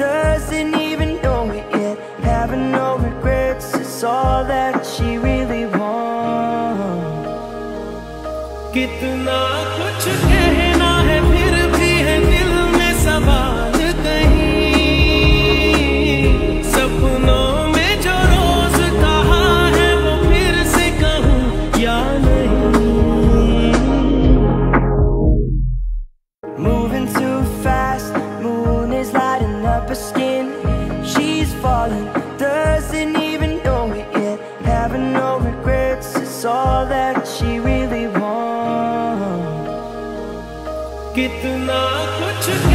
doesn't even know it yet. Having no regrets is all that she really wants. doesn't even know it yet. Having no regrets is all that she really wants. Get the knock, what you